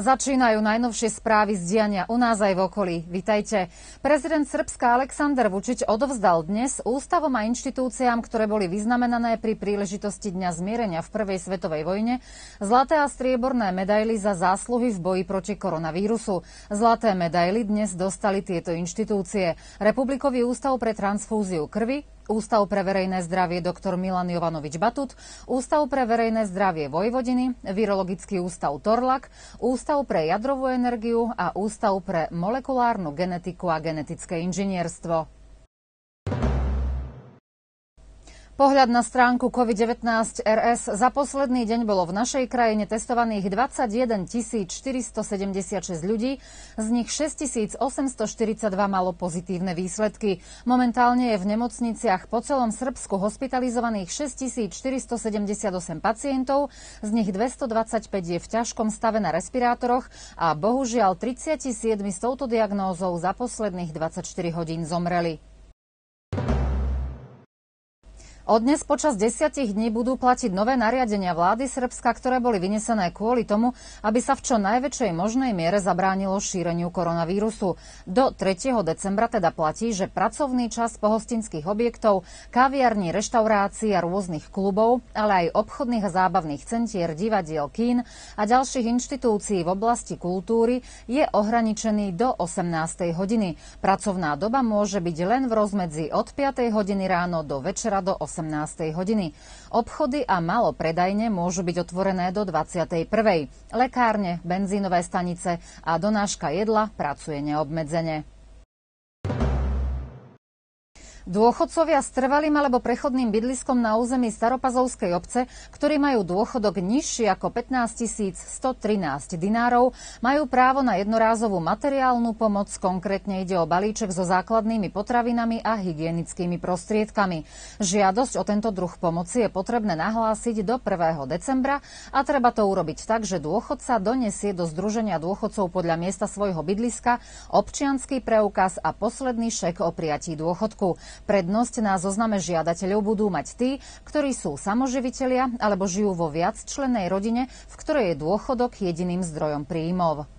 Začínajú najnovšie správy z diania u nás aj v okolí. Vítajte. Prezident Srbska Aleksandr Vučić odovzdal dnes ústavom a inštitúciám, ktoré boli vyznamenané pri príležitosti Dňa zmierenia v Prvej svetovej vojne, zlaté a strieborné medaily za zásluhy v boji proti koronavírusu. Zlaté medaily dnes dostali tieto inštitúcie. Republikový ústav pre transfúziu krvi, Ústav pre verejné zdravie dr. Milan Jovanovič Batut, Ústav pre verejné zdravie Vojvodiny, Virologický ústav Torlak, Ústav pre jadrovú energiu a Ústav pre molekulárnu genetiku a genetické inžinierstvo. Pohľad na stránku COVID-19 RS. Za posledný deň bolo v našej krajine testovaných 21 476 ľudí, z nich 6 842 malo pozitívne výsledky. Momentálne je v nemocniciach po celom Srbsku hospitalizovaných 6 478 pacientov, z nich 225 je v ťažkom stave na respirátoroch a bohužiaľ 37 s touto diagnózou za posledných 24 hodín zomreli. Od dnes počas desiatich dní budú platiť nové nariadenia vlády Srbska, ktoré boli vynesené kvôli tomu, aby sa v čo najväčšej možnej miere zabránilo šíreniu koronavírusu. Do 3. decembra teda platí, že pracovný čas pohostinských objektov, kaviarní, reštaurácií a rôznych klubov, ale aj obchodných a zábavných centier, divadiel, kín a ďalších inštitúcií v oblasti kultúry je ohraničený do 18. hodiny. Pracovná doba môže byť len v rozmedzi od 5. hodiny ráno do večera do 18. 18. hodiny. Obchody a malopredajne môžu byť otvorené do 21. Lekárne, benzínové stanice a donáška jedla pracuje neobmedzene. Dôchodcovia s trvalým alebo prechodným bydliskom na území Staropazovskej obce, ktorí majú dôchodok nižší ako 15 113 dinárov, majú právo na jednorázovú materiálnu pomoc, konkrétne ide o balíček so základnými potravinami a hygienickými prostriedkami. Žiadosť o tento druh pomoci je potrebné nahlásiť do 1. decembra a treba to urobiť tak, že dôchodca donesie do Združenia dôchodcov podľa miesta svojho bydliska občianský preukaz a posledný šek o prijatí dôchodku. Prednosť na zozname žiadateľov budú mať tí, ktorí sú samoživitelia alebo žijú vo viacčlennej rodine, v ktorej je dôchodok jediným zdrojom príjmov.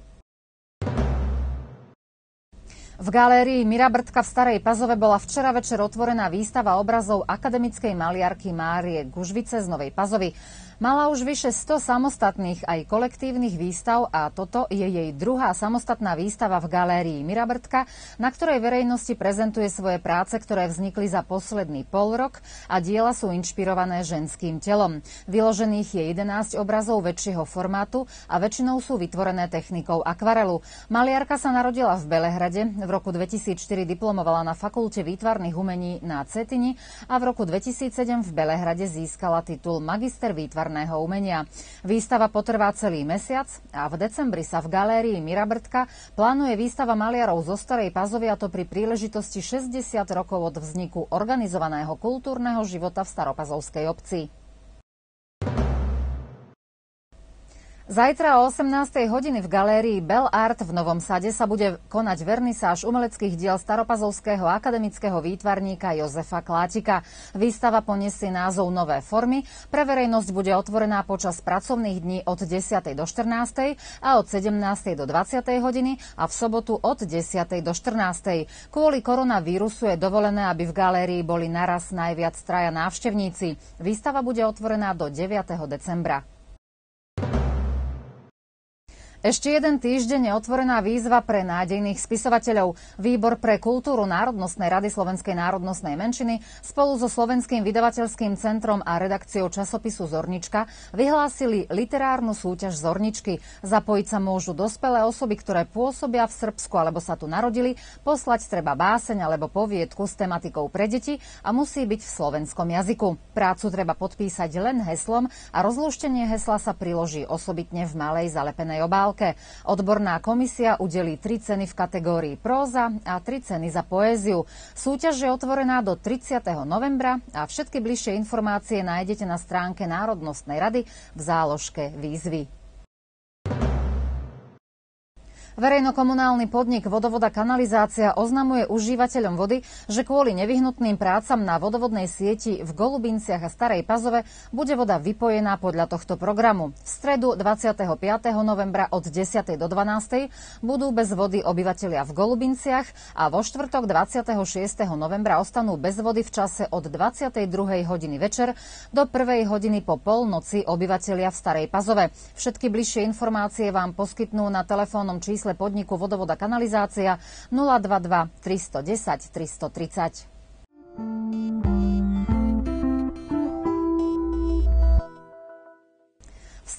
V galérii Mirabrtka v Starej Pazove bola včera večer otvorená výstava obrazov akademickej maliarky Márie Gužvice z Novej Pazovy. Mala už vyše 100 samostatných aj kolektívnych výstav a toto je jej druhá samostatná výstava v galérii Mirabrtka, na ktorej verejnosti prezentuje svoje práce, ktoré vznikli za posledný pol rok a diela sú inšpirované ženským telom. Vyložených je 11 obrazov väčšieho formátu a väčšinou sú vytvorené technikou akvarelu. Maliarka sa narodila v Belehrade, v roku 2004 diplomovala na Fakulte výtvarných umení na Cetini a v roku 2007 v Belehrade získala titul Magister výtvarných výtvarného umenia. Výstava potrvá celý mesiac a v decembri sa v galérii Mirabrtka plánuje výstava maliarov zo Starej Pazovy a to pri príležitosti 60 rokov od vzniku organizovaného kultúrneho života v Staropazovskej obci. Zajtra o 18. hodiny v galérii Bell Art v Novom Sade sa bude konať vernisáž umeleckých diel staropazovského akademického výtvarníka Jozefa Klátika. Výstava poniesie názov Nové formy. Pre verejnosť bude otvorená počas pracovných dní od 10. do 14. a od 17. do 20. hodiny a v sobotu od 10. do 14. Kvôli koronavírusu je dovolené, aby v galérii boli naraz najviac traja návštevníci. Výstava bude otvorená do 9. decembra. Ešte jeden týždeň je otvorená výzva pre nádejných spisovateľov. Výbor pre kultúru Národnostnej rady Slovenskej národnostnej menšiny spolu so Slovenským vydavateľským centrom a redakciou časopisu Zornička vyhlásili literárnu súťaž Zorničky. Zapojiť sa môžu dospelé osoby, ktoré pôsobia v Srbsku alebo sa tu narodili, poslať treba báseň alebo poviedku s tematikou pre deti a musí byť v slovenskom jazyku. Prácu treba podpísať len heslom a rozlúštenie hesla sa priloží osobitne v malej zalepenej obálke obálke. Odborná komisia udelí tri ceny v kategórii próza a tri ceny za poéziu. Súťaž je otvorená do 30. novembra a všetky bližšie informácie nájdete na stránke Národnostnej rady v záložke výzvy. Verejnokomunálny podnik Vodovoda kanalizácia oznamuje užívateľom vody, že kvôli nevyhnutným prácam na vodovodnej sieti v Golubinciach a Starej Pazove bude voda vypojená podľa tohto programu. V stredu 25. novembra od 10. do 12. budú bez vody obyvateľia v Golubinciach a vo štvrtok 26. novembra ostanú bez vody v čase od 22. hodiny večer do 1. hodiny po polnoci obyvateľia v Starej Pazove. Všetky bližšie informácie vám poskytnú na telefónnom čísle čísle podniku Vodovoda kanalizácia 022 310 330.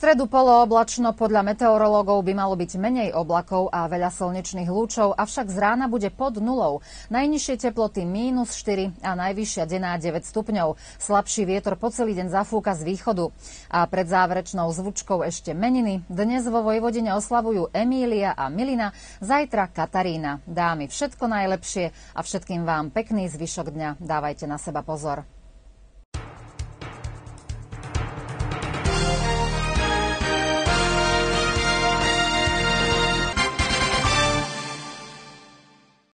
stredu polooblačno podľa meteorológov by malo byť menej oblakov a veľa slnečných lúčov, avšak z rána bude pod nulou. Najnižšie teploty mínus 4 a najvyššia denná 9 stupňov. Slabší vietor po celý deň zafúka z východu. A pred záverečnou zvučkou ešte meniny. Dnes vo Vojvodine oslavujú Emília a Milina, zajtra Katarína. Dámy, všetko najlepšie a všetkým vám pekný zvyšok dňa. Dávajte na seba pozor.